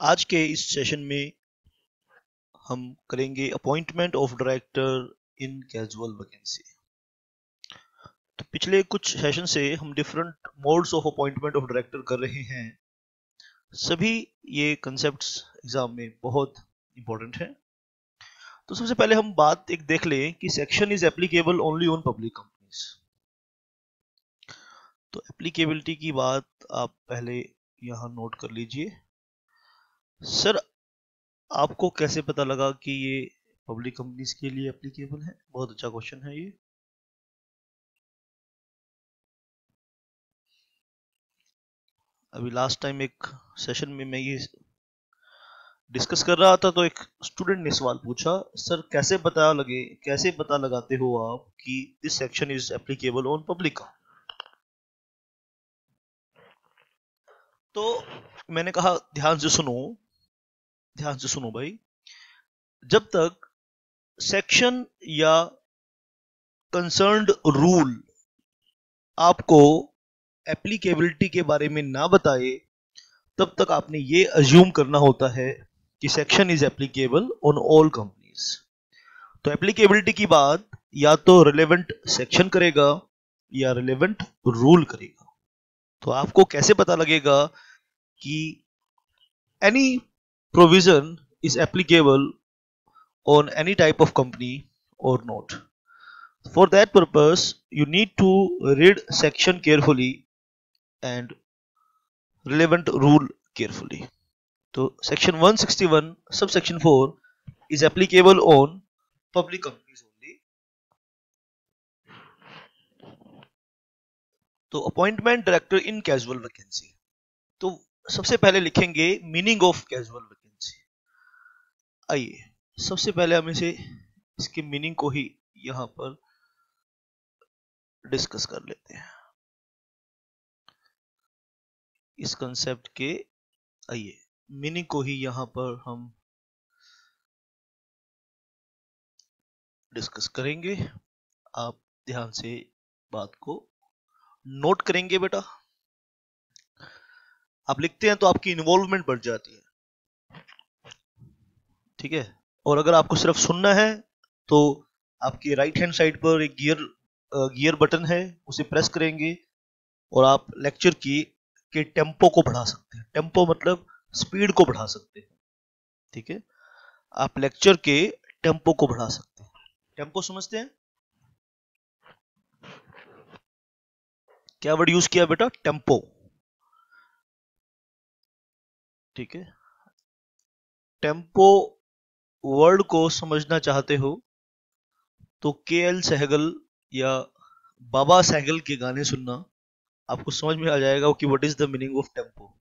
आज के इस सेशन में हम करेंगे appointment of director in casual vacancy तो पिछले कुछ सेशन से हम different modes of appointment of director कर रहे हैं। सभी ये कंसेप्ट्स एग्ज़ाम में बहुत इंपॉर्टेंट हैं। तो सबसे पहले हम बात एक देख लें कि section is applicable only on public companies तो एप्लीकेबिलिटी की बात आप पहले यहाँ नोट कर लीजिए। सर आपको कैसे पता लगा कि ये पब्लिक कंपनीज़ के लिए एप्लीकेबल है? बहुत अच्छा क्वेश्चन है ये। अभी लास्ट टाइम एक सेशन में मैं ये डिस्कस कर रहा था तो एक स्टूडेंट ने सवाल पूछा सर कैसे पता लगे, कैसे पता लगाते हो आप कि this section is applicable on public तो मैंने कहा, ध्यान से सुनो ध्यान से सुनो भाई। जब तक सेक्शन या कंसर्न्ड रूल आपको एप्लीकेबिलिटी के बारे में ना बताए, तब तक आपने ये अज्यूम करना होता है कि section is applicable on all companies तो एप्लीकेबिलिटी की बात या तो रिलेवेंट सेक्शन करेगा या रिलेवेंट रूल करेगा। तो आपको कैसे पता लगेगा कि any provision is applicable on any type of company और not for that purpose you need to read section carefully and relevant rule carefully तो section 161 subsection 4 is applicable on public companies only तो appointment director in casual vacancy तो सबसे पहले लिखेंगे meaning of casual vacancy आइए। सबसे पहले हम इसे, इसके मीनिंग को ही यहाँ पर डिस्कस कर लेते हैं। इस कंसेप्ट के, आइए मीनिंग को ही यहाँ पर हम डिस्कस करेंगे। आप ध्यान से बात को नोट करेंगे बेटा। आप लिखते हैं तो आपकी इन्वॉल्वमेंट बढ़ जाती है। ठीक है? और अगर आपको सिर्फ़ सुनना है तो आपकी राइट हैंड साइड पर एक गियर गियर बटन है, उसे प्रेस करेंगे और आप लेक्चर की, के टेंपो को बढ़ा सकते हैं। टेंपो मतलब स्पीड को बढ़ा सकते हैं। ठीक है? आप लेक्चर के टेंपो को बढ़ा सकते हैं। टेंपो समझते हैं? क्या वर्ड यूज़ किया बेटा? टेंपो ठीक है? टेंपो वर्ड को समझना चाहते हो तो के एल सहगल या बाबा सहगल के गाने सुनना आपको समझ में आ जाएगा कि what is the meaning of tempo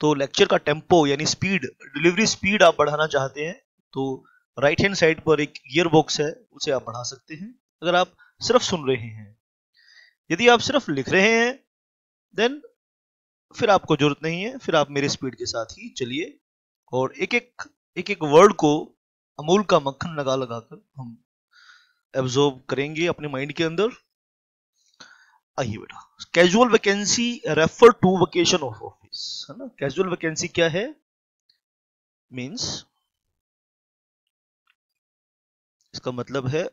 तो लेक्चर का टेंपो यानी स्पीड डिलीवरी स्पीड आप बढ़ाना चाहते हैं तो राइट हैंड साइड पर एक गियर बॉक्स है, उसे आप बढ़ा सकते हैं। अगर आप सिर्फ़ सुन रहे हैं, यदि आप सिर्फ़ लिख रहे हैं देन फिर आपको ज़रूरत नहीं है, फिर आप मेरे स्पीड के साथ ही चलिए और एक एक एक एक वर्ड को अमूल का मक्खन लगा लगा कर हम एब्जॉर्ब करेंगे अपने माइंड के अंदर। आइए बेटा casual vacancy refer to vocation of office है ना? कैजुअल वैकेंसी क्या है? मींस इसका मतलब है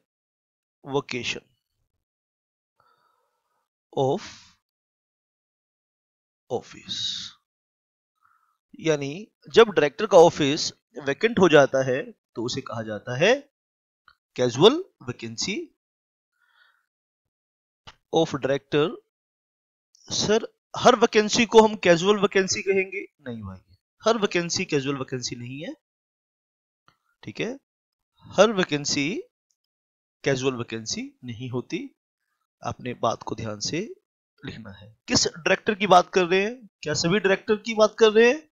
वोकेशन ऑफ़ ऑफ़िस यानी जब डायरेक्टर का ऑफ़िस वैकेंट हो जाता है तो उसे कहा जाता है casual vacancy of director sir her vacancy को हम कैजुअल वैकेंसी कहेंगे? नहीं भाई, हर वैकेंसी कैजुअल वैकेंसी नहीं है, ठीक है? हर वैकेंसी कैजुअल वैकेंसी नहीं होती। आपने बात को ध्यान से लिखना है। किस डायरेक्टर की बात कर रहे हैं? क्या सभी डायरेक्टर की बात कर रहे हैं?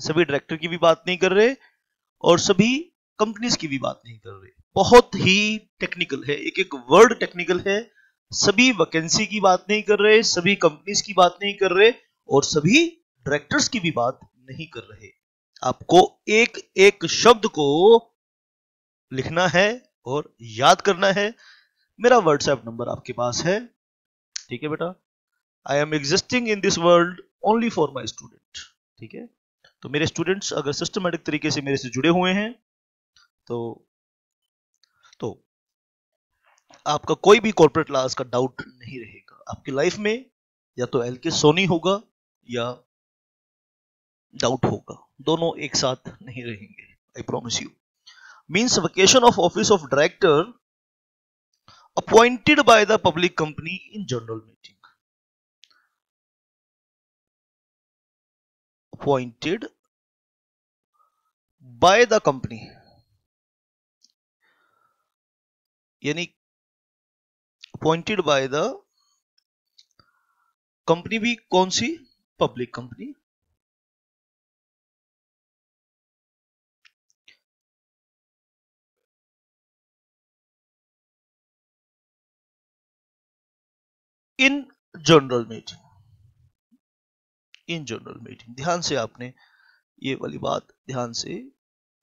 सभी डायरेक्टर की भी बात नहीं कर रहे और सभी कंपनीज़ की भी बात नहीं कर रहे। बहुत ही टेक्निकल है एक एक वर्ड टेक्निकल है। सभी वैकेंसी की बात नहीं कर रहे, सभी कंपनीज़ की बात नहीं कर रहे और सभी डायरेक्टर्स की भी बात नहीं कर रहे। आपको एक एक शब्द को लिखना है और याद करना है। मेरा व्हाट्सएप नंबर आपके पास है। ठीक है बेटा? I am existing in this world only for my student ठीक है? तो मेरे स्टूडेंट्स अगर सिस्टमेटिक तरीके से मेरे से जुड़े हुए हैं तो तो आपका कोई भी कॉर्पोरेट लॉस का डाउट नहीं रहेगा। आपकी लाइफ में या तो एल के सोनी होगा या डाउट होगा। दोनों एक साथ नहीं रहेंगे I promise you means vacation of office of director appointed by the public company in general meeting appointed by the company. यानी अपॉइंटेड बाय द कंपनी भी कौन सी? Public company in general meeting in general meeting ध्यान से आपने ये वाली बात ध्यान से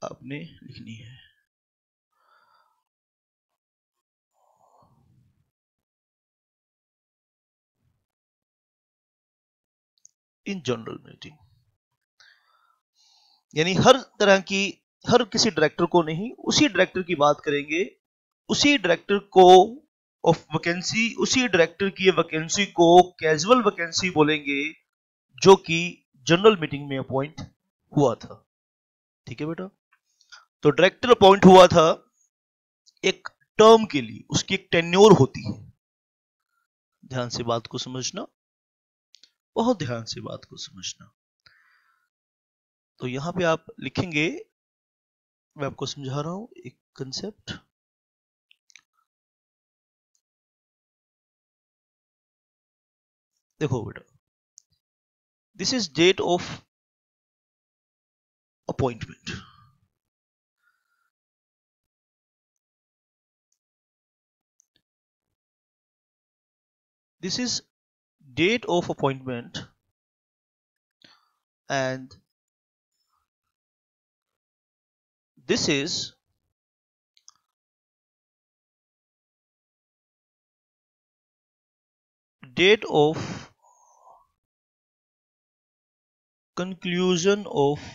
आपने लिखनी है। इन जनरल मीटिंग यानी हर तरह की, हर किसी डायरेक्टर को नहीं, उसी डायरेक्टर की बात करेंगे, उसी डायरेक्टर को ऑफ़ वैकेंसी उसी डायरेक्टर की वैकेंसी को कैजुअल वैकेंसी बोलेंगे जो कि जनरल मीटिंग में अपॉइंट हुआ था। ठीक है बेटा? तो डायरेक्टर अपॉइंट हुआ था एक टर्म के लिए, उसकी एक टेन्योर होती है। ध्यान से बात को समझना। बहुत ध्यान से बात को समझना। तो यहाँ पे आप लिखेंगे, मैं आपको समझा रहा हूँ एक कंसेप्ट देखो बेटा this is date of appointment. This is date of appointment and this is date of conclusion of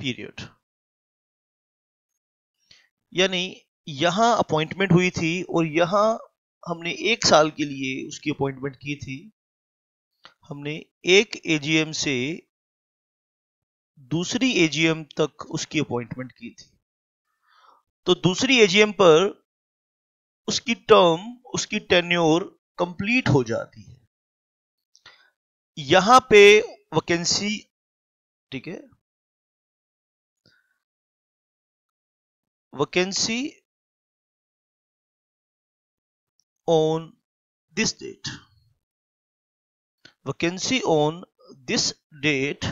period यानी यहाँ अपॉइंटमेंट हुई थी और यहाँ हमने एक साल के लिए उसकी अपॉइंटमेंट की थी। हमने एक एजीएम से दूसरी एजीएम तक उसकी अपॉइंटमेंट की थी। तो दूसरी एजीएम पर उसकी टर्म उसकी टेन्योर कंप्लीट हो जाती है। यहाँ पे वैकेंसी ठीक है? Vacancy on this date vacancy on this date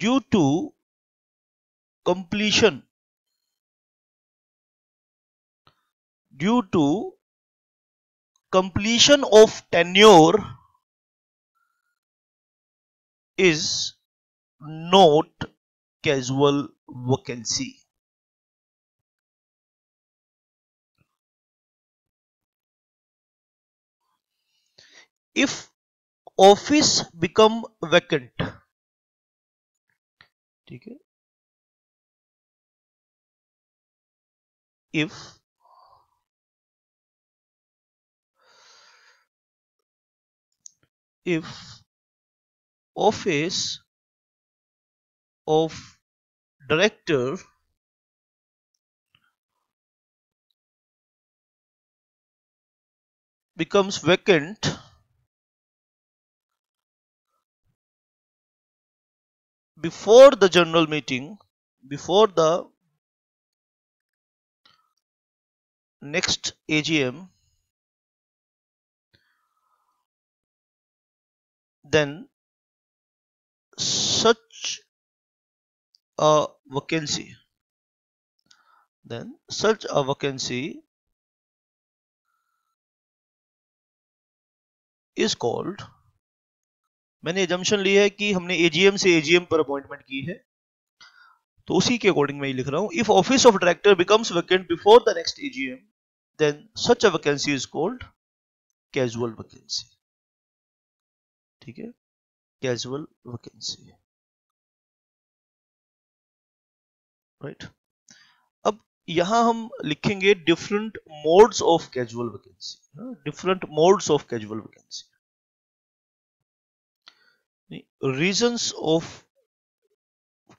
due to completion due to completion of tenure is not casual vacancy. If office become vacant, ठीक है if if office of director becomes vacant before the general meeting before the next AGM then such a vacancy, then such a vacancy is called, मैंने assumption ली है कि हमने AGM से AGM पर appointment की है तो उसी के अकॉर्डिंग मैं लिख रहा हूँ if office of director becomes vacant before the next AGM then such a vacancy is called casual vacancy ठीक है? कैजुअल वैकेंसी राइट अब यहाँ हम लिखेंगे different modes of casual vacancy different modes of casual vacancy reasons of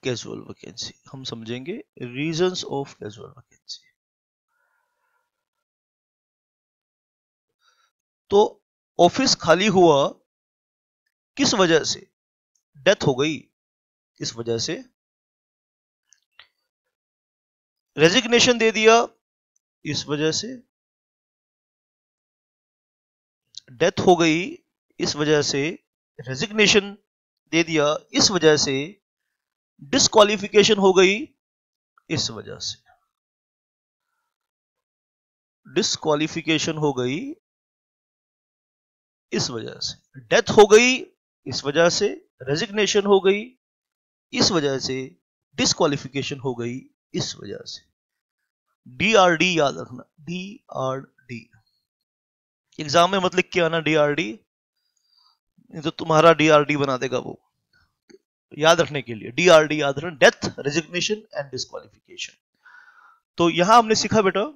casual vacancy हम समझेंगे reasons of casual vacancy तो office खाली हुआ किस वजह से? डेथ हो गई। किस वजह से? रेजिग्नेशन दे दिया। इस वजह से। डेथ हो गई। इस वजह से रेजिग्नेशन दे दिया। इस वजह से डिस्कालिफिकेशन हो गई। इस वजह से। डिस्कालिफिकेशन हो गई। इस वजह से। डेथ हो गई। इस वजह से रेजिग्नेशन हो गई, इस वजह से डिस्कालिफिकेशन हो गई, इस वजह से। डी आर डी याद रखना डी आर डी एग्ज़ाम में मत लिख के आना डी आर डी तो तुम्हारा डी आर डी बना देगा वो। याद रखने के लिए डी आर डी याद रखना। डेथ रेजिग्नेशन एंड डिस्कालिफिकेशन तो यहाँ हमने सीखा बेटा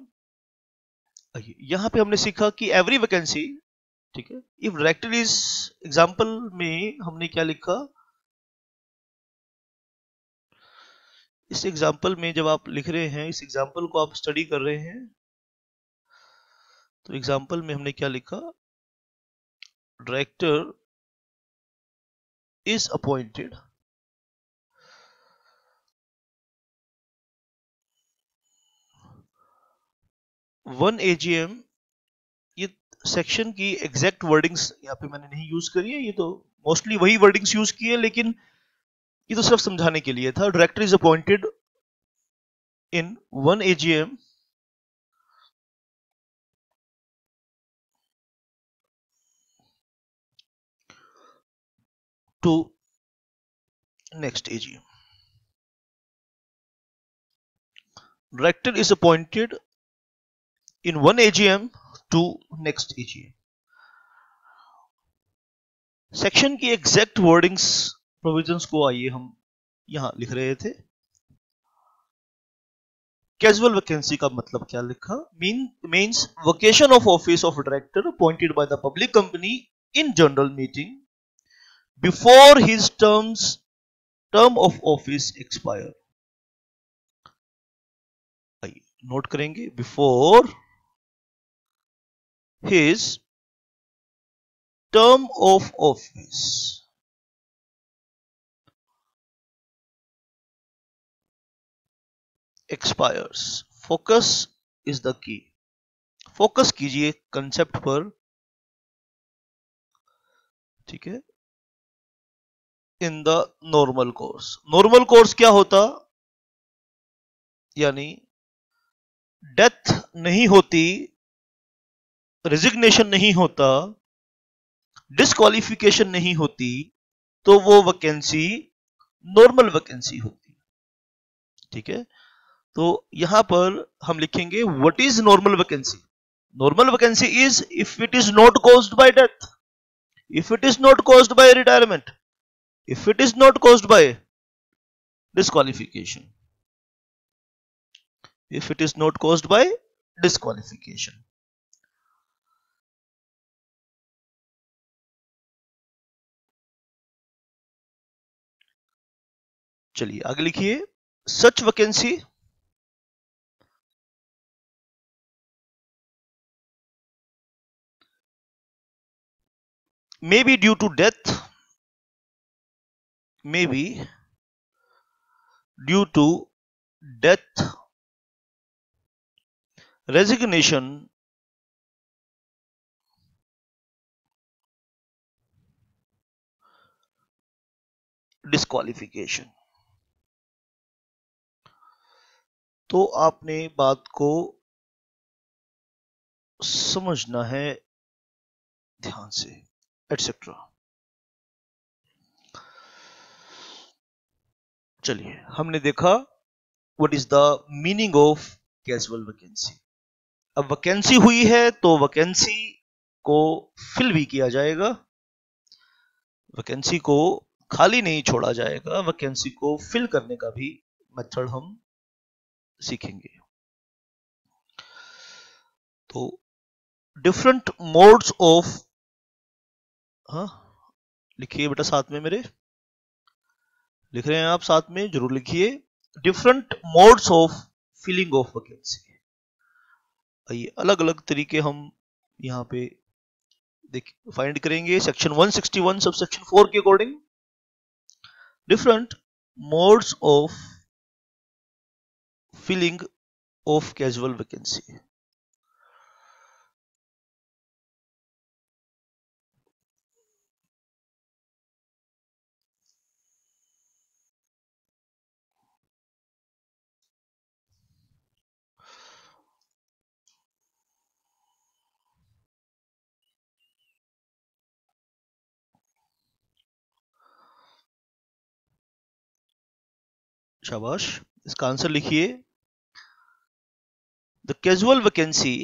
यहाँ पे हमने सीखा कि एवरी वैकेंसी ठीक है? इफ़ डायरेक्टर इज़ एग्ज़ाम्पल में हमने क्या लिखा? इस एग्ज़ाम्पल में जब आप लिख रहे हैं, इस एग्ज़ाम्पल को आप स्टडी कर रहे हैं तो एग्ज़ाम्पल में हमने क्या लिखा? Director is appointed one AGM section की एग्जैक्ट वर्डिंग्स यहाँ पे मैंने नहीं यूज़ करी है, ये तो मोस्टली वही वर्डिंग्स यूज़ की है, लेकिन ये तो सिर्फ़ समझाने के लिए था director is appointed in one AGM to next AGM. Director is appointed in one AGM to next AGM. Section की एग्जैक्ट वर्डिंग्स प्रोविजंस को आइए हम यहाँ लिख रहे थे। कैजुअल वैकेंसी का मतलब क्या लिखा? Mean means vocation of office of director appointed by the public company in general meeting before his terms term of office expire आइए नोट करेंगे। Before his term of office expires focus is the key focus कीजिए concept पर. ठीक है? In the normal course normal course क्या होता? यानी death नहीं होती रिजिग्नेशन नहीं होता डिस्कालिफिकेशन नहीं होती तो वो वैकेंसी नॉर्मल वैकेंसी होती। ठीक है? तो यहाँ पर हम लिखेंगे what is normal vacancy normal vacancy is if it is not caused by death if it is not caused by retirement if it is not caused by disqualification. If it is not caused by disqualification. चलिए, आगे लिखिए। Such vacancy. May be due to death may be due to death resignation disqualification तो आपने बात को समझना है ध्यान से एटसेट्रा चलिए, हमने देखा what is the meaning of casual vacancy अब वैकेंसी हुई है तो वैकेंसी को फिल भी किया जाएगा। वैकेंसी को खाली नहीं छोड़ा जाएगा वैकेंसी को फिल करने का भी मेथड हम सीखेंगे। तो डिफरेंट मोड्स ऑफ़ हाँ लिखिए बेटा साथ में मेरे। लिख रहे हैं आप साथ में, ज़रूर लिखिए। Different modes of filling of vacancy आइए अलग अलग तरीके हम यहाँ पे फाइंड करेंगे। सेक्शन 161 सब सेक्शन 4 के according different modes of filling of casual vacancy शाबाश इसका आंसर लिखिए। द कैजुअल वैकेंसी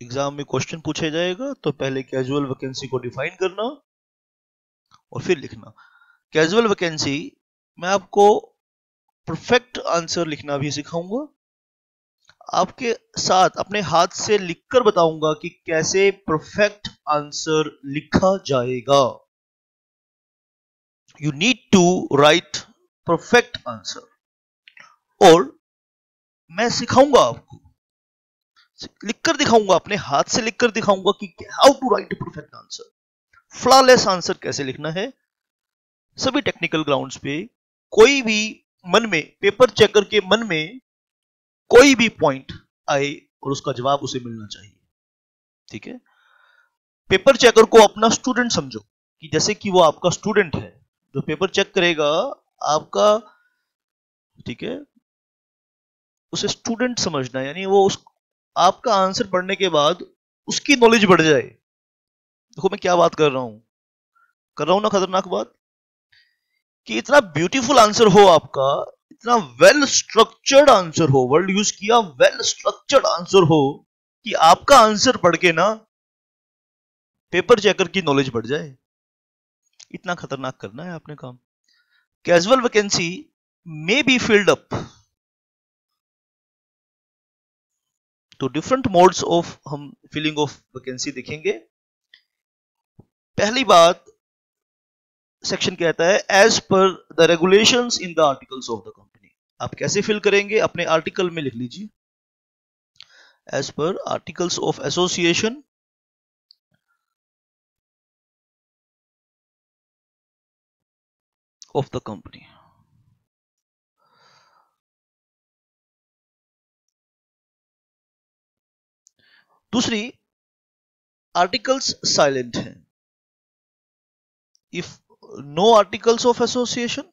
एग्ज़ाम में क्वेश्चन पूछा जाएगा तो पहले कैजुअल वैकेंसी को डिफाइन करना और फिर लिखना। कैजुअल वैकेंसी मैं आपको परफेक्ट आंसर लिखना भी सिखाऊँगा। आपके साथ, अपने हाथ से लिखकर बताऊँगा कि कैसे परफेक्ट आंसर लिखा जाएगा। You need to write perfect answer और मैं सिखाऊँगा आपको, लिखकर दिखाऊँगा, अपने हाथ से लिखकर दिखाऊँगा कि how to write perfect answer flawless answer कैसे लिखना है? सभी टेक्निकल ग्राउंड्स पे, कोई भी मन में पेपर चेकर के मन में कोई भी पॉइंट आए और उसका जवाब उसे मिलना चाहिए। ठीक है? पेपर चेकर को अपना स्टूडेंट समझो कि जैसे कि वो आपका स्टूडेंट है, जो पेपर चेक करेगा आपका, ठीक है, उसे स्टूडेंट समझना यानी वो उस, आपका आंसर पढ़ने के बाद उसकी नॉलेज बढ़ जाए। देखो मैं क्या बात कर रहा हूँ। कर रहा हूँ ना खतरनाक बात? कि इतना ब्यूटीफुल आंसर हो आपका, इतना वेल स्ट्रक्चर्ड आंसर हो वर्ड यूज़ किया वेल स्ट्रक्चर्ड आंसर हो, कि आपका आंसर पढ़ के ना पेपर चेकर की नॉलेज बढ़ जाए। इतना खतरनाक करना है आपने काम। Casual vacancy may be filled up तो डिफरेंट मोड्स ऑफ़ हम फिलिंग ऑफ़ वैकेंसी देखेंगे। पहली बात सेक्शन कहता है as per the regulation in the articles of the company आप कैसे फिल करेंगे? अपने आर्टिकल में लिख लीजिए। As per articles of association of the company. दूसरी आर्टिकल्स साइलेंट हैं if no articles of association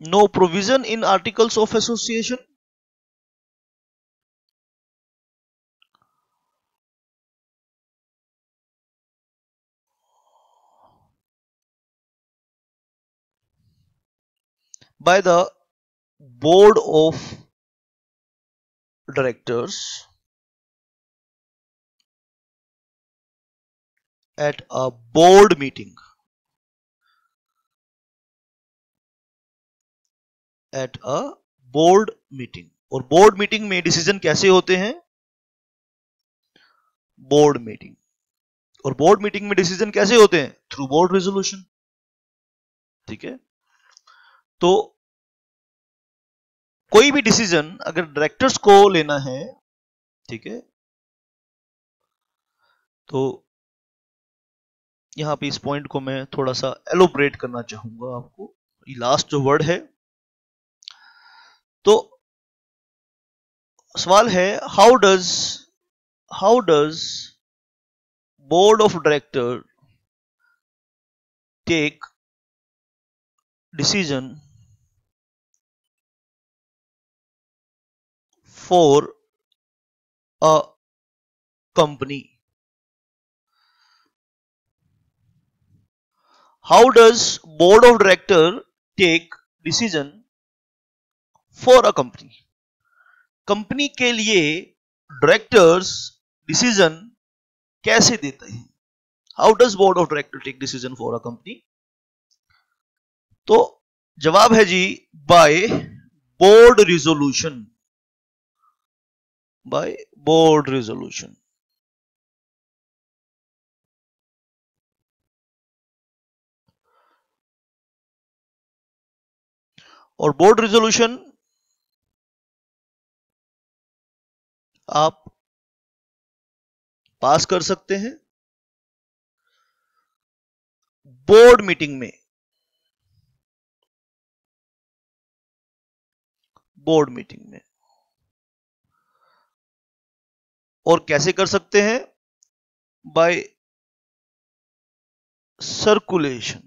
no provision in articles of association by the board of directors at a board meeting. At a board meeting. और board meeting में decision कैसे होते हैं? Board meeting और board meeting में decision कैसे होते हैं? थ्रू बोर्ड रेजोल्यूशन ठीक है? तो कोई भी डिसीज़न अगर डायरेक्टर्स को लेना है, ठीक है तो यहाँ पे इस पॉइंट को मैं थोड़ा सा एलोबरेट करना चाहूँगा आपको। लास्ट जो वर्ड है तो सवाल है how does how does board of director take decision for a company. How does board of director take decision for a company? Company के लिए डायरेक्टर्स डिसीज़न कैसे देते हैं how does board of director take decision for a company तो जवाब है जी by board resolution by board resolution और board resolution आप पास कर सकते हैं। बोर्ड मीटिंग में बोर्ड मीटिंग में। और कैसे कर सकते हैं? बाय सर्कुलेशन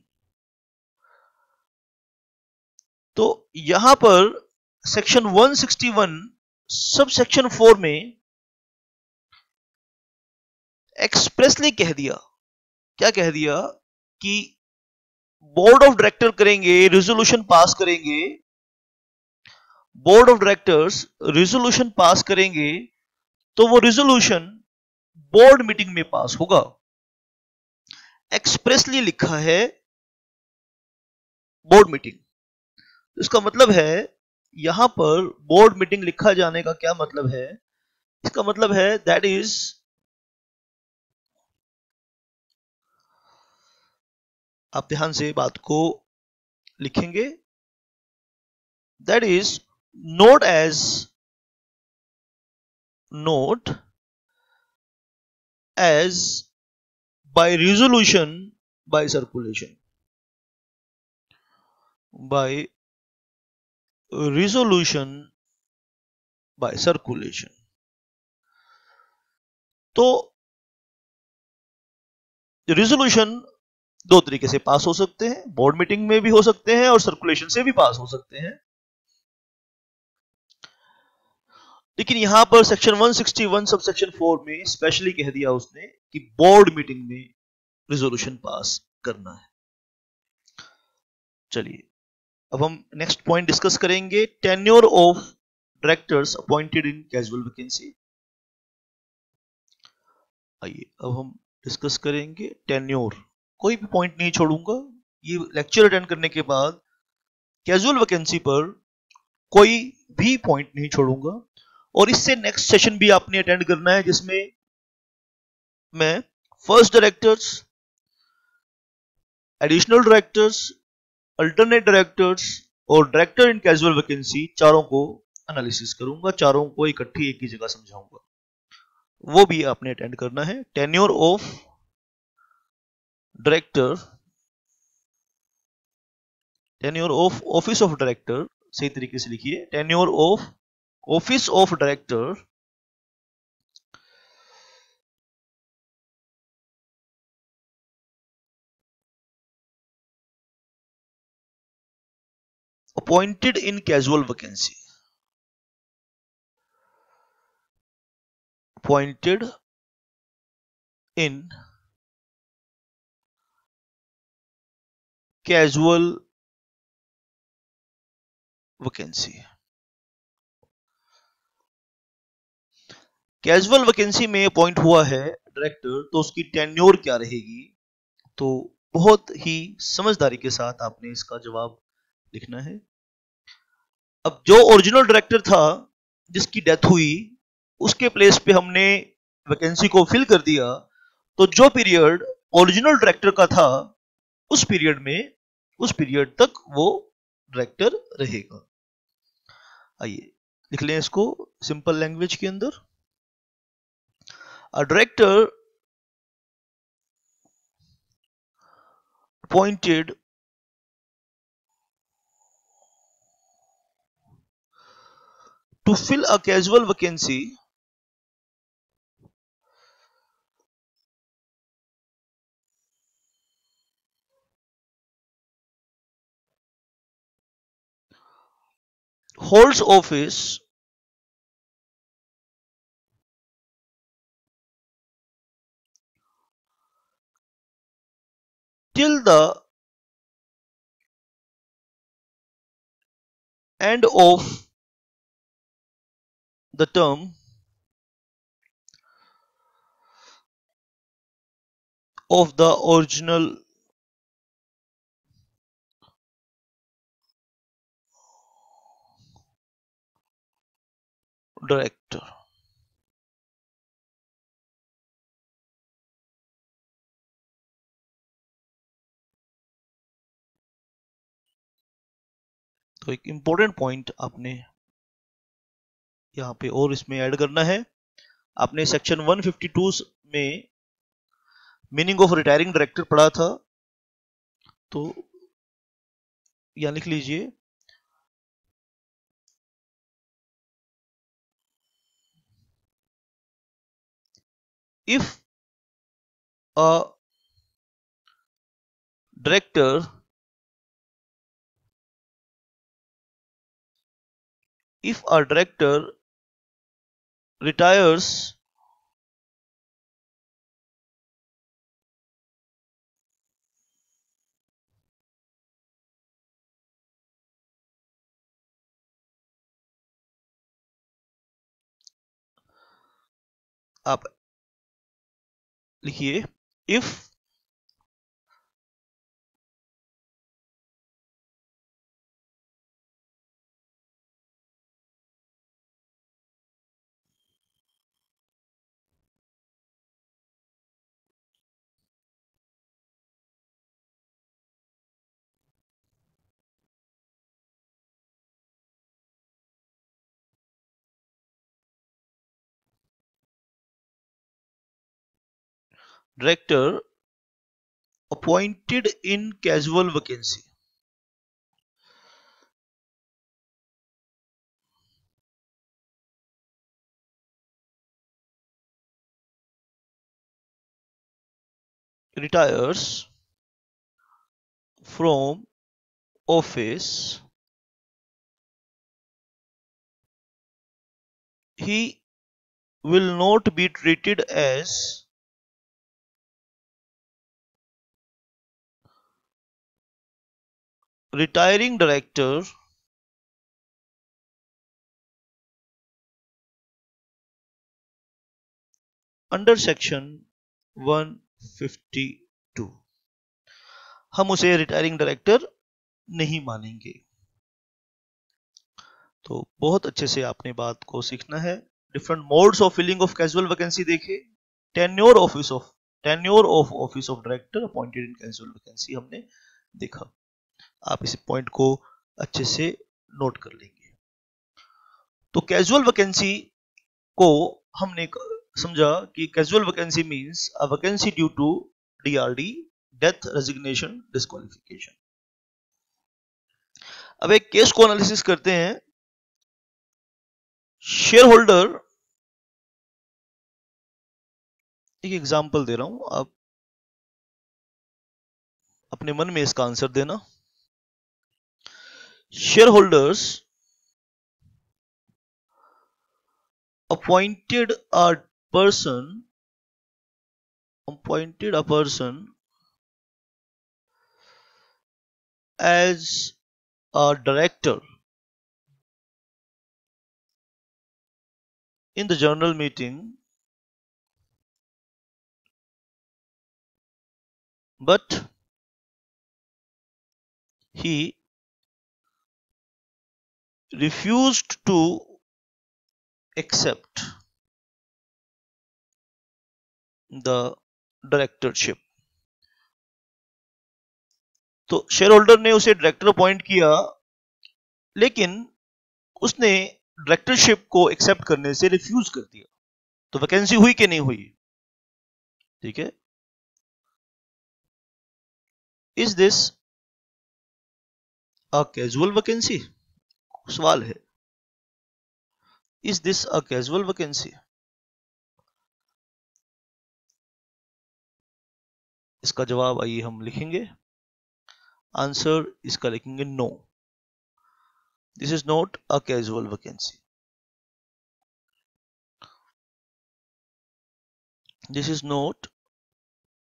तो यहाँ पर सेक्शन 161 सब सेक्शन 4 में एक्सप्रेसली कह दिया। क्या कह दिया? कि बोर्ड ऑफ़ डायरेक्टर करेंगे रिजोल्यूशन पास करेंगे। Board of directors resolution pass करेंगे। तो वो रिजोल्यूशन बोर्ड मीटिंग में पास होगा। एक्सप्रेसली लिखा है बोर्ड मीटिंग इसका मतलब है, यहाँ पर बोर्ड मीटिंग लिखा जाने का क्या मतलब है? इसका मतलब है दैट इज़ आप ध्यान से बात को लिखेंगे। That is note as note as by resolution by circulation by resolution by circulation तो रिजोल्यूशन दो तरीके से पास हो सकते हैं बोर्ड मीटिंग में भी हो सकते हैं और सर्कुलेशन से भी पास हो सकते हैं। लेकिन यहाँ पर सेक्शन 161 सब सेक्शन 4 में स्पेशली कह दिया उसने कि बोर्ड मीटिंग में रिजोल्यूशन पास करना है। चलिए, अब हम नेक्स्ट पॉइंट डिस्कस करेंगे। Tenure of directors appointed in casual vacancy आइए, अब हम डिस्कस करेंगे टेन्योर कोई भी पॉइंट नहीं छोड़ूँगा। ये लेक्चर अटेंड करने के बाद कैजुअल वैकेंसी पर कोई भी पॉइंट नहीं छोड़ूँगा। और इससे नेक्स्ट सेशन भी आपने अटेंड करना है, जिसमें मैं first directors additional directors alternate directors और डायरेक्टर इन कैजुअल वैकेंसी चारों को एनालिसिस करूँगा, चारों को इकट्ठी एक ही जगह समझाऊँगा। वो भी आपने अटेंड करना है। Tenure of director tenure of office of director सही तरीके से लिखिए। Tenure of office of director. Appointed in casual vacancy. Appointed in casual vacancy. Casual vacancy में अपॉइंट हुआ है डायरेक्टर तो उसकी टेन्योर क्या रहेगी? तो बहुत ही समझदारी के साथ आपने इसका जवाब लिखना है। अब जो ओरिजिनल डायरेक्टर था, जिसकी डेथ हुई, उसके प्लेस पे हमने वैकेंसी को फिल कर दिया। तो जो पीरियड ओरिजिनल डायरेक्टर का था, उस पीरियड में, उस पीरियड तक वो डायरेक्टर रहेगा। आइए, लिख लें इसको सिंपल लैंग्वेज के अंदर। a director appointed to fill a casual vacancy holds office till the end of the term of the original director. तो एक इंपॉर्टेंट पॉइंट आपने यहाँ पे और इसमें ऐड करना है। आपने सेक्शन 152 में मीनिंग ऑफ़ रिटायरिंग डायरेक्टर पढ़ा था। तो यहाँ लिख लीजिए। If a director if a director retires आप लिखिए if director appointed in casual vacancy. Retires from office. He will not be treated as retiring director, under section 152 हम उसे रिटायरिंग डायरेक्टर नहीं मानेंगे। तो बहुत अच्छे से आपने बात को सीखना है। Different modes of filling of casual vacancy देखे tenure office of tenure of office of director appointed in casual vacancy हमने देखा। आप इस पॉइंट को अच्छे से नोट कर लेंगे। तो कैजुअल वैकेंसी को हमने समझा कि casual vacancy means a vacancy due to DRD death resignation disqualification अब एक केस को एनालिसिस करते हैं। शेयर होल्डर एक एग्जांपल दे रहा हूँ, आप अपने मन में इसका आंसर देना। Shareholders appointed a person appointed a person as a director in the general meeting but he refused to accept the directorship तो शेयर होल्डर ने उसे डायरेक्टर अपॉइंट किया, लेकिन उसने डायरेक्टरशिप को एक्सेप्ट करने से रिफ्यूज कर दिया। तो वैकेंसी हुई कि नहीं हुई? ठीक है? Is this a casual vacancy सवाल है। Is this a casual vacancy इसका जवाब आइए हम लिखेंगे। आंसर इसका लिखेंगे no this is not a casual vacancy this is not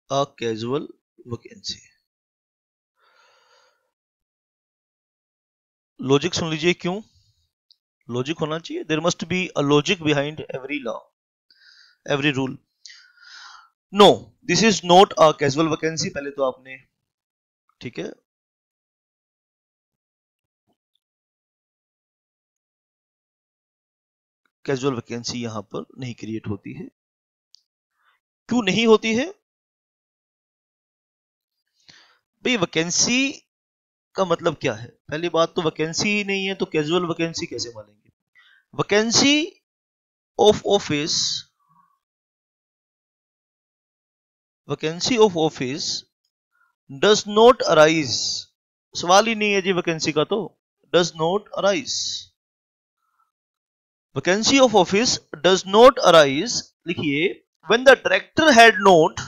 a casual vacancy logic सुन लीजिए, क्यों? लॉजिक होना चाहिए। There must be a logic behind every law every rule no this is not a casual vacancy पहले तो आपने, ठीक है? Casual vacancy यहाँ पर नहीं क्रिएट होती है। क्यों नहीं होती है? भाई वैकेंसी का मतलब क्या है? पहली बात तो वैकेंसी ही नहीं है तो कैजुअल वैकेंसी कैसे मानेंगे? Vacancy of office vacancy of office does not arise सवाल ही नहीं है जी वैकेंसी का तो। Does not arise vacancy of office does not arise लिखिए, when the director had not,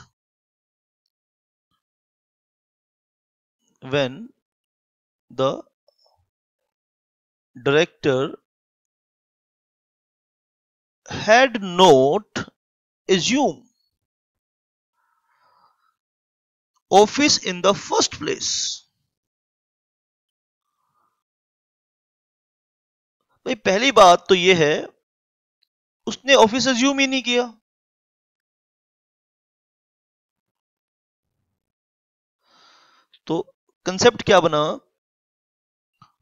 when the director had not assumed office in the first place भाई पहली बात तो ये है उसने ऑफ़िस एज्यूम ही नहीं किया तो कंसेप्ट क्या बना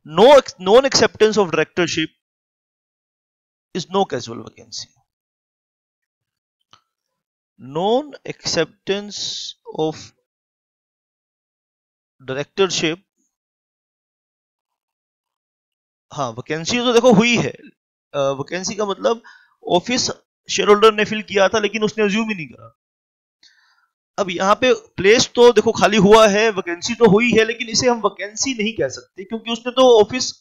no non acceptance of directorship is no casual vacancy non acceptance of directorship हाँ वैकेंसी तो देखो हुई है। वैकेंसी का मतलब ऑफ़िस शेयर होल्डर ने फिल किया था, लेकिन उसने अज्यूम ही नहीं करा। अब यहाँ पे प्लेस तो देखो खाली हुआ है वैकेंसी तो हुई है, लेकिन इसे हम वैकेंसी नहीं कह सकते, क्योंकि उसने तो ऑफ़िस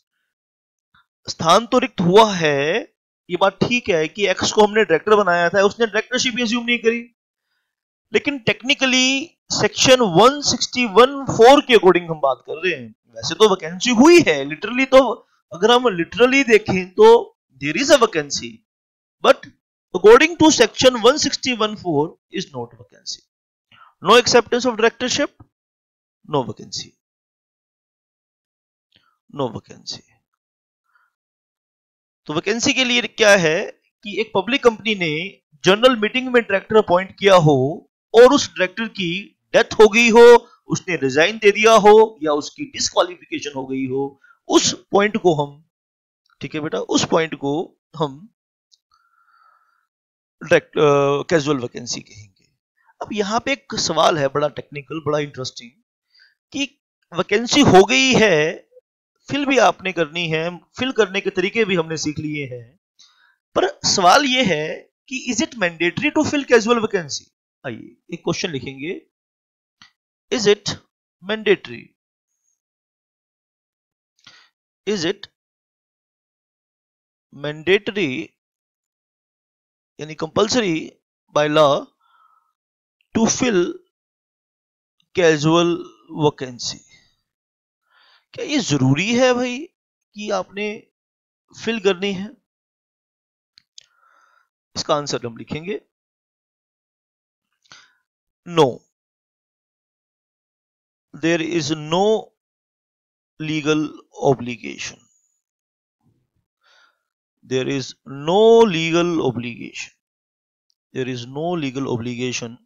स्थान तो रिक्त हुआ है। ये बात ठीक है कि एक्स को हमने डायरेक्टर बनाया था, उसने डायरेक्टरशिप एज्यूम नहीं करी। लेकिन टेक्निकली सेक्शन 161 के अकॉर्डिंग हम बात कर रहे हैं। वैसे तो वैकेंसी हुई है लिटरली तो अगर हम लिटरली देखें तो there is a vacancy but according to section 161.4 is not vacancy no acceptance of directorship? No vacancy. No vacancy. तो वैकेंसी के लिए क्या है कि एक पब्लिक कंपनी ने जनरल मीटिंग में डायरेक्टर अपॉइंट किया हो और उस डायरेक्टर की डेथ हो गई हो, उसने रिजाइन दे दिया हो या उसकी डिस्कालिफिकेशन हो गई हो, उस पॉइंट को हम, ठीक है बेटा, उस पॉइंट को हम कैजुअल वैकेंसी कहेंगे। अब यहाँ पे एक सवाल है बड़ा टेक्निकल बड़ा इंटरेस्टिंग कि वैकेंसी हो गई है फिल भी आपने करनी है फिल करने के तरीके भी हमने सीख लिए हैं। पर सवाल ये है कि is it mandatory to fill casual vacancy आइए, एक क्वेश्चन लिखेंगे। Is it mandatory is it mandatory यानी compulsory by law to fill casual vacancy क्या ये ज़रूरी है भाई कि आपने फिल करनी है? इसका आंसर हम लिखेंगे। No there is no legal obligation there is no legal obligation there is no legal obligation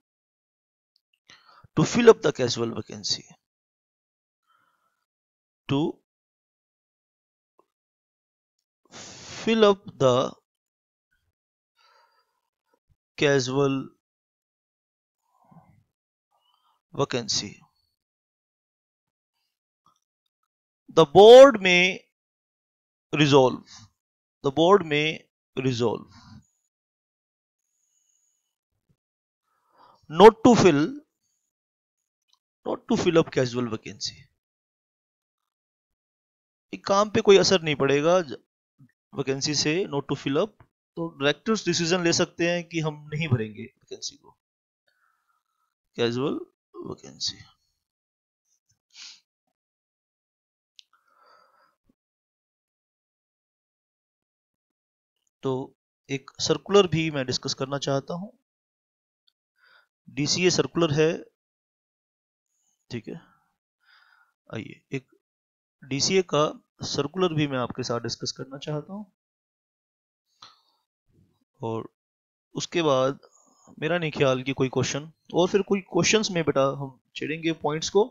to fill up the casual vacancy. To fill up the casual vacancy. The board may resolve. The board may resolve. Not to fill not to fill up casual vacancy काम पे कोई असर नहीं पड़ेगा vacancy से not to fill up तो directors decision ले सकते हैं कि हम नहीं भरेंगे वैकेंसी को। कैजुअल वैकेंसी तो एक सर्कुलर भी मैं डिस्कस करना चाहता हूँ। डीसीए सर्कुलर है ठीक है? आइए, एक डीसीए का सर्कुलर भी मैं आपके साथ डिस्कस करना चाहता हूँ। और उसके बाद मेरा नहीं ख्याल कि कोई क्वेश्चन और फिर कोई क्वेश्चंस में बेटा हम छेड़ेंगे पॉइंट्स को।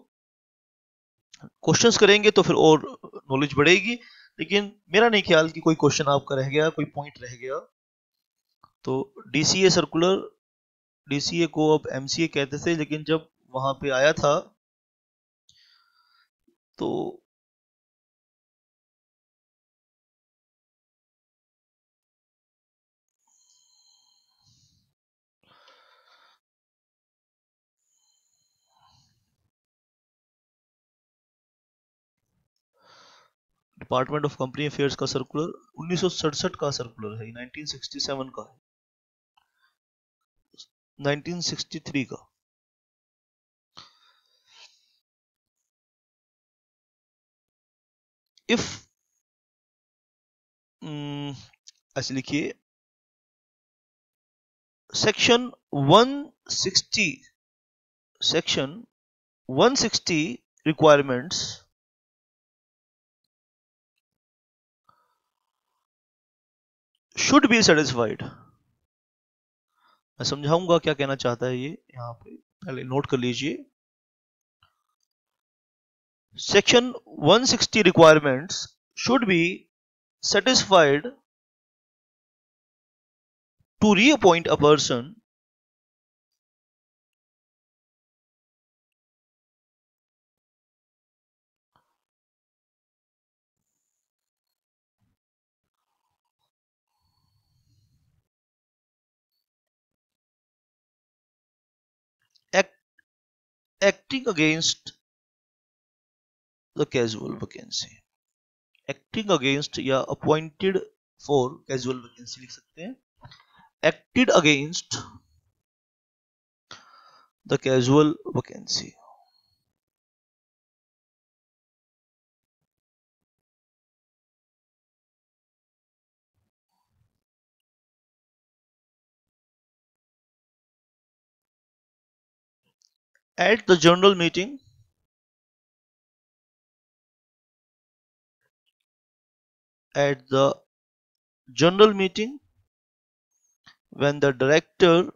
क्वेश्चंस करेंगे तो फिर और नॉलेज बढ़ेगी, लेकिन मेरा नहीं ख्याल कि कोई क्वेश्चन आपका रह गया, कोई पॉइंट रह गया। तो डीसीए सर्कुलर डीसीए को अब एमसीए कहते थे, लेकिन जब वहाँ पे आया था तो डिपार्टमेंट ऑफ़ कंपनी अफेयर्स का सर्कुलर उन्नीस सौ सड़सठ का सर्कुलर है 1967 का है। 1963 का। इफ़ ऐसे लिखिए section 160 section 160 requirements should be satisfied मैं समझाऊँगा क्या कहना चाहता है ये, यहाँ पे, पहले नोट कर लीजिए। Section 160 requirements should be satisfied to reappoint a person acting against the casual vacancy acting against या appointed for casual vacancy लिख सकते हैं acted against the casual vacancy at the general meeting at the general meeting when the director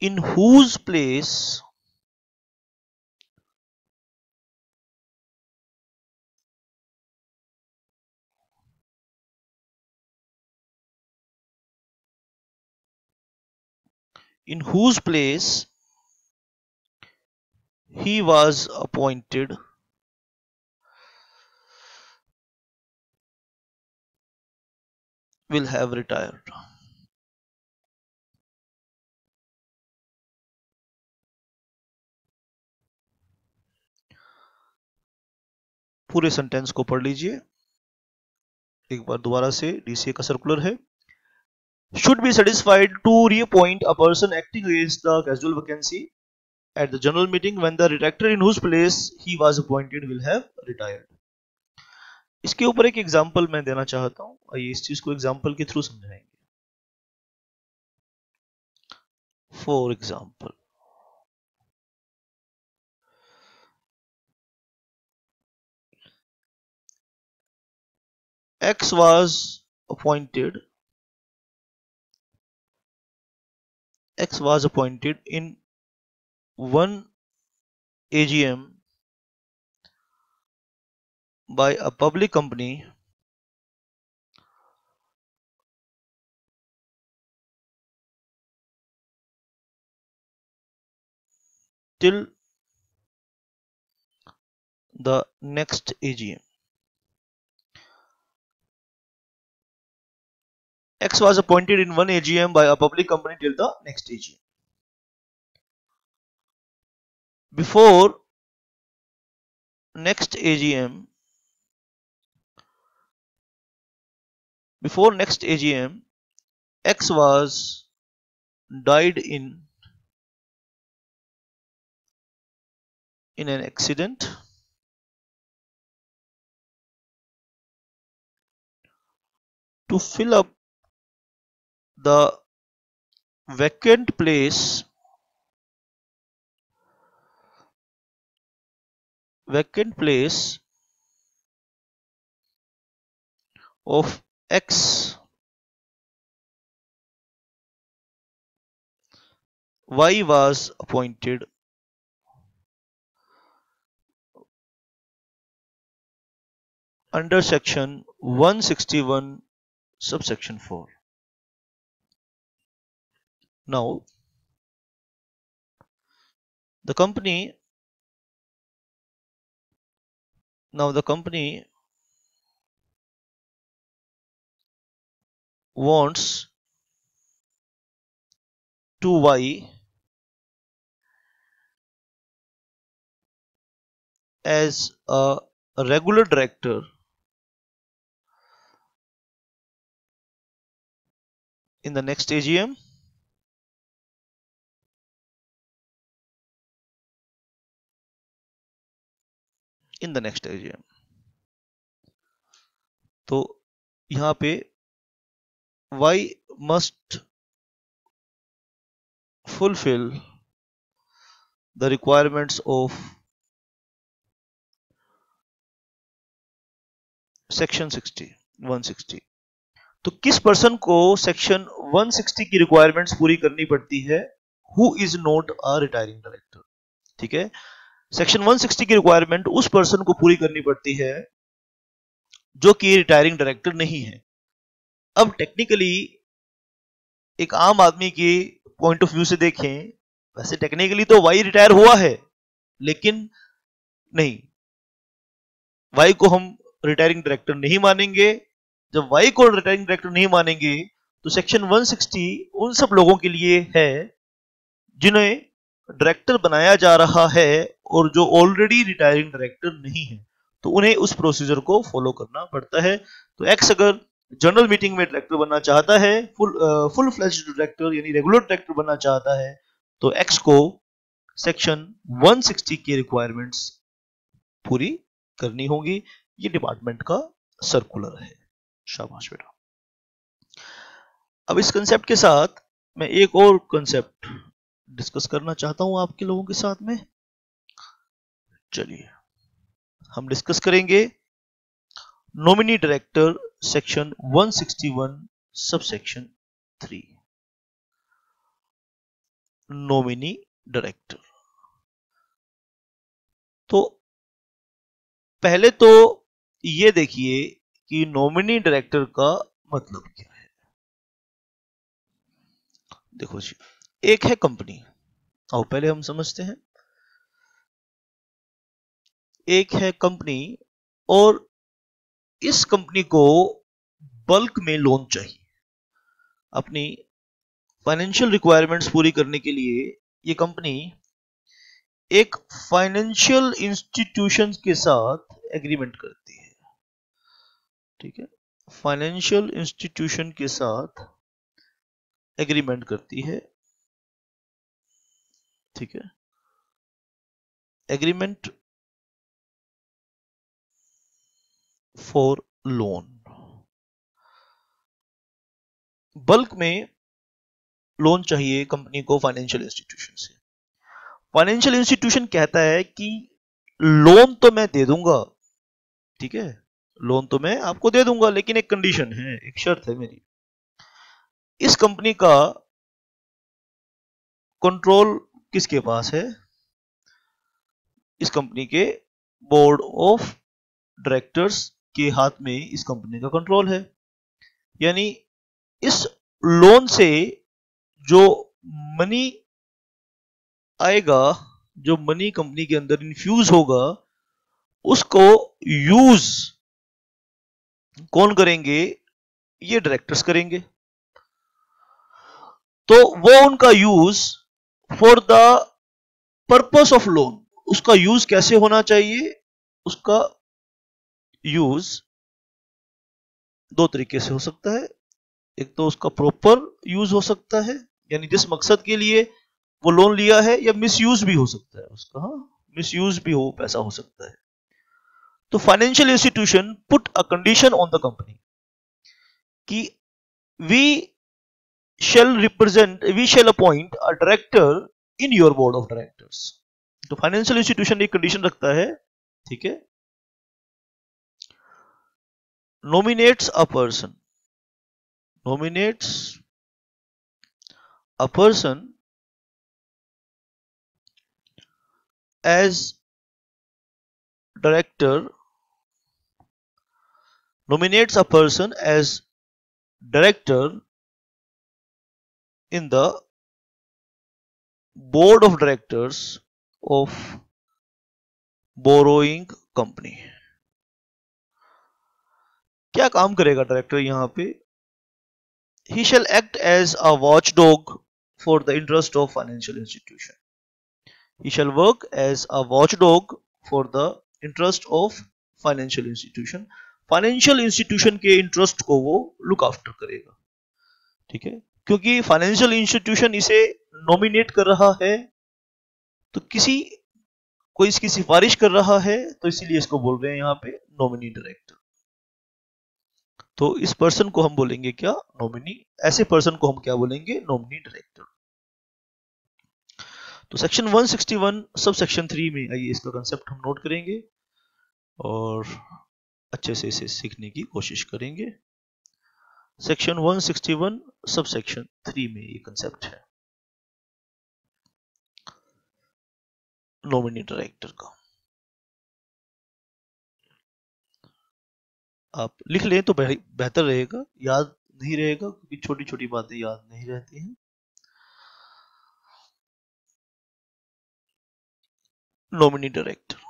in whose place in whose place he was appointed will have retired. पूरे sentence को पढ़ लीजिए। एक बार दोबारा से डीसीए का सर्कुलर है। Should be satisfied to reappoint a person acting against the casual vacancy at the general meeting when the director in whose place he was appointed will have retired. इसके ऊपर एक एग्जांपल मैं देना चाहता हूँ आइए इस चीज़ को एग्जांपल के थ्रू समझाएँगे for example X was appointed X was appointed in one AGM by a public company till the next AGM. X was appointed in one AGM by a public company till the next AGM. Before next AGM, before next AGM, X was died in in an accident. To fill up the vacant place vacant place of x. Y was appointed. Under section 161 subsection 4 now the company now the company wants to y as a regular director in the next AGM in the next AGM तो यहाँ पे Y must fulfill the requirements of section 60 160 तो किस person को section 160 की requirements पूरी करनी पड़ती है? Who is not a retiring director ठीक है? सेक्शन 160 की रिक्वायरमेंट उस पर्सन को पूरी करनी पड़ती है जो कि रिटायरिंग डायरेक्टर नहीं है। अब टेक्निकली एक आम आदमी के पॉइंट ऑफ़ व्यू से देखें, वैसे टेक्निकली तो वाई रिटायर हुआ है, लेकिन नहीं। वाई को हम रिटायरिंग डायरेक्टर नहीं मानेंगे। जब वाई को रिटायरिंग डायरेक्टर नहीं मानेंगे तो सेक्शन 160 उन सब लोगों के लिए है जिन्हें डायरेक्टर बनाया जा रहा है और जो ऑलरेडी रिटायरिंग डायरेक्टर नहीं है तो उन्हें उस प्रोसीजर को फॉलो करना पड़ता है। तो एक्स अगर जनरल मीटिंग में डायरेक्टर बनना चाहता है फुल फुल फ्लैश डायरेक्टर यानी रेगुलर डायरेक्टर बनना चाहता है तो एक्स को सेक्शन 160 की रिक्वायरमेंट्स पूरी करनी होगी। ये डिपार्टमेंट का सर्कुलर है। शाबाश बेटा। अब इस कंसेप्ट के साथ मैं एक और कंसेप्ट डिस्कस करना चाहता हूँ आपके लोगों के साथ में। चलिए, हम डिस्कस करेंगे nominee director section 161 sub section three nominee director तो पहले तो ये देखिए कि नॉमिनी डायरेक्टर का मतलब क्या है। देखो जी, एक है कंपनी और पहले हम समझते हैं। एक है कंपनी और इस कंपनी को बल्क में लोन चाहिए। अपनी फाइनेंशियल रिक्वायरमेंट्स पूरी करने के लिए ये कंपनी एक फाइनेंशियल इंस्टीट्यूशन के साथ एग्रीमेंट करती है। ठीक है? फाइनेंशियल इंस्टीट्यूशन के साथ एग्रीमेंट करती है। ठीक है? एग्रीमेंट फॉर लोन बल्क में लोन चाहिए कंपनी को फाइनेंशियल इंस्टीट्यूशन से। फाइनेंशियल इंस्टीट्यूशन कहता है कि लोन तो मैं दे दूँगा, ठीक है? लोन तो मैं आपको दे दूँगा, लेकिन एक कंडीशन है, एक शर्त है मेरी। इस कंपनी का कंट्रोल किसके पास है? इस कंपनी के बोर्ड ऑफ़ डायरेक्टर्स के हाथ में इस कंपनी का कंट्रोल है। यानी इस लोन से जो मनी आएगा, जो मनी कंपनी के अंदर इन्फ्यूज होगा, उसको यूज़ कौन करेंगे? ये डायरेक्टर्स करेंगे। तो वो उनका use for the purpose of loan उसका यूज़ कैसे होना चाहिए? उसका यूज़ दो तरीके से हो सकता है। एक तो उसका प्रॉपर यूज़ हो सकता है, यानी जिस मकसद के लिए वो लोन लिया है या मिस यूज़ भी हो सकता है उसका हाँ मिस यूज़ भी हो, पैसा हो सकता है। तो financial institution put a condition on the company कि we shall represent we shall appoint a director in your board of directors तो फाइनेंशियल इंस्टीट्यूशन एक कंडीशन रखता है, ठीक है? nominates a person. Nominates a person as director nominates a person as director in the board of directors of borrowing company. क्या काम करेगा director यहाँ पे? He shall act as a watch for for the interest of financial institution shall work as a watchdog for the interest of financial institution. Financial institution financial institution के interest को वो look after करेगा। ठीक है? क्योंकि financial institution इसे nominate कर रहा है तो किसी, कोई इसकी सिफारिश कर रहा है तो इसीलिए इसको बोल रहे हैं यहाँ पे नॉमिनी डायरेक्टर तो इस पर्सन को हम बोलेंगे क्या? नॉमिनी ऐसे पर्सन को हम क्या बोलेंगे? नॉमिनी डायरेक्टर तो सेक्शन 161 सब सेक्शन 3 में आइए इसका कंसेप्ट हम नोट करेंगे और अच्छे से इसे सीखने की कोशिश करेंगे। सेक्शन 161 सब सेक्शन 3 में ये कंसेप्ट है। नॉमिनी डायरेक्टर का। आप लिख लें तो बेहतर रहेगा, याद नहीं रहेगा, क्योंकि छोटी छोटी बातें याद नहीं रहती हैं। नॉमिनी डायरेक्टर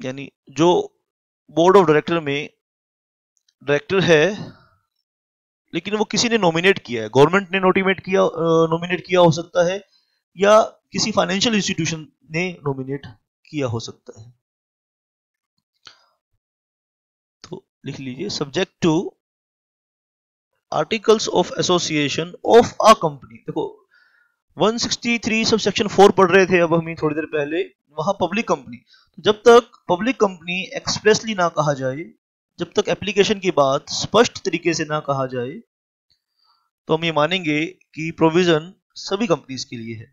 यानी जो बोर्ड ऑफ़ डायरेक्टर में डायरेक्टर है, लेकिन वो किसी ने नॉमिनेट किया है। गवर्नमेंट ने नोटिमेट किया नॉमिनेट किया हो सकता है या किसी फाइनेंशियल इंस्टीट्यूशन ने नॉमिनेट किया हो सकता है। तो लिख लीजिए subject to articles of association of a company देखो 163 सब सेक्शन फोर पढ़ रहे थे, अब हम थोड़ी देर पहले, वहाँ पब्लिक कंपनी जब तक पब्लिक कंपनी एक्सप्रेसली ना कहा जाए, जब तक एप्लीकेशन की बात स्पष्ट तरीके से ना कहा जाए तो हम ये मानेंगे कि प्रोविज़न सभी कंपनीज़ के लिए है।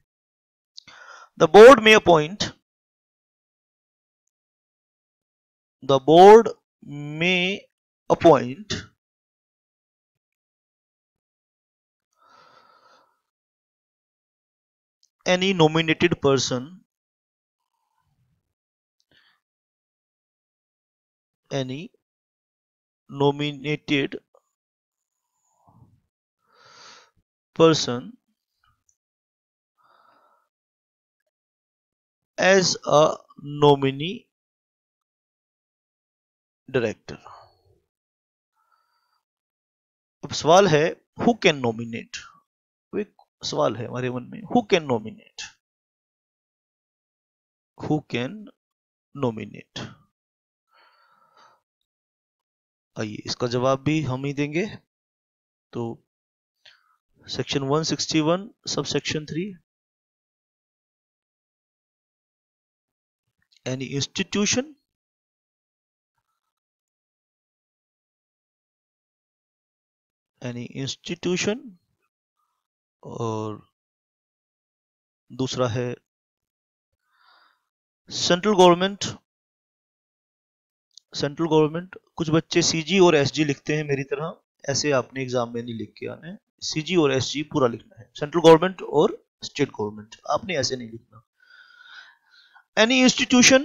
The board may appoint. The board may appoint. Any nominated person. Any nominated person. As a nominee director अब सवाल है हु कैन नॉमिनेट एक सवाल है हमारे मन में who can nominate who can nominate आइए, इसका जवाब भी हम ही देंगे। तो section 161 sub section three any institution any institution और दूसरा है सेंट्रल गवर्नमेंट सेंट्रल गवर्नमेंट कुछ बच्चे सीजी और एसजी लिखते हैं मेरी तरह। ऐसे आपने एग्ज़ाम में नहीं लिख के आने सीजी और एसजी पूरा लिखना है। सेंट्रल गवर्नमेंट और स्टेट गवर्नमेंट आपने ऐसे नहीं लिखना। एनी इंस्टीट्यूशन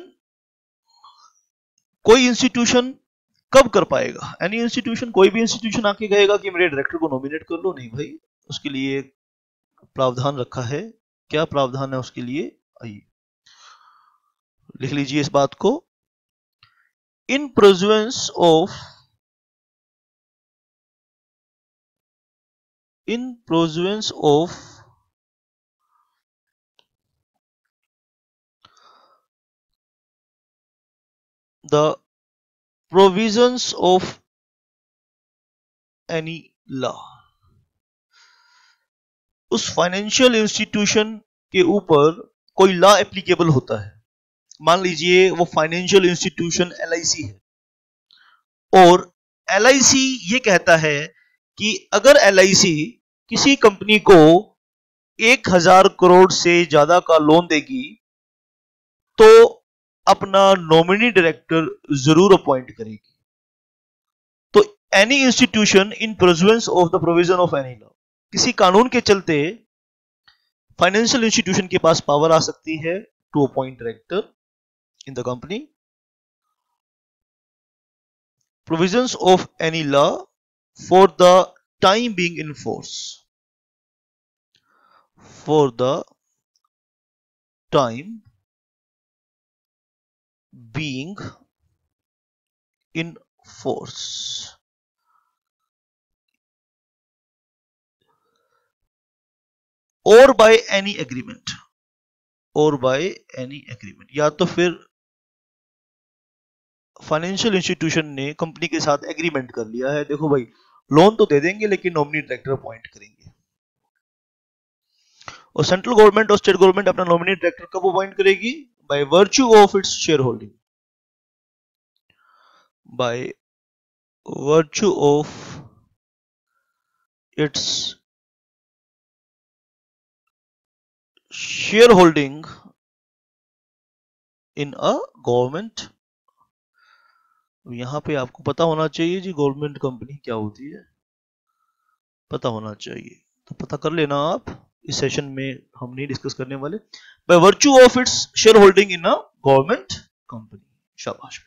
कोई इंस्टीट्यूशन कब कर पाएगा? एनी इंस्टीट्यूशन कोई भी इंस्टीट्यूशन आके कहेगा कि मेरे डायरेक्टर को नॉमिनेट कर लो। नहीं भाई, उसके लिए प्रावधान रखा है। क्या प्रावधान है उसके लिए? आइए, लिख लीजिए इस बात को। In pursuance of in pursuance of the provisions of any law. उस फाइनेंशियल इंस्टीट्यूशन के ऊपर कोई लॉ एप्लीकेबल होता है। मान लीजिए वो फाइनेंशियल इंस्टीट्यूशन एल है। और एल ये कहता है कि अगर LIC किसी कंपनी को एक हज़ार करोड़ से ज़्यादा का लोन देगी तो अपना नॉमिनी डायरेक्टर ज़रूर अपॉइंट करेगी। तो any institution in pursuance of the provision of any law किसी कानून के चलते फाइनेंशियल इंस्टीट्यूशन के पास पावर आ सकती है to appoint director in the company provisions of any law for the time being in force for the time being in force. और by any agreement और बाय एनी एग्रीमेंट या तो फिर financial institution ने company के साथ agreement कर लिया है। देखो भाई लोन तो दे देंगे, लेकिन नॉमिनी डायरेक्टर अपॉइंट करेंगे। और सेंट्रल गवर्नमेंट और स्टेट गवर्नमेंट अपना नॉमिनी डायरेक्टर कब अपॉइंट करेगी? By virtue of its shareholding by virtue of its shareholding in a government यहाँ पे आपको पता होना चाहिए जी गवर्नमेंट कंपनी क्या होती है पता होना चाहिए तो पता कर लेना आप इस सेशन में हम नहीं डिस्कस करने वाले। By virtue of its shareholding in a government company शाबाश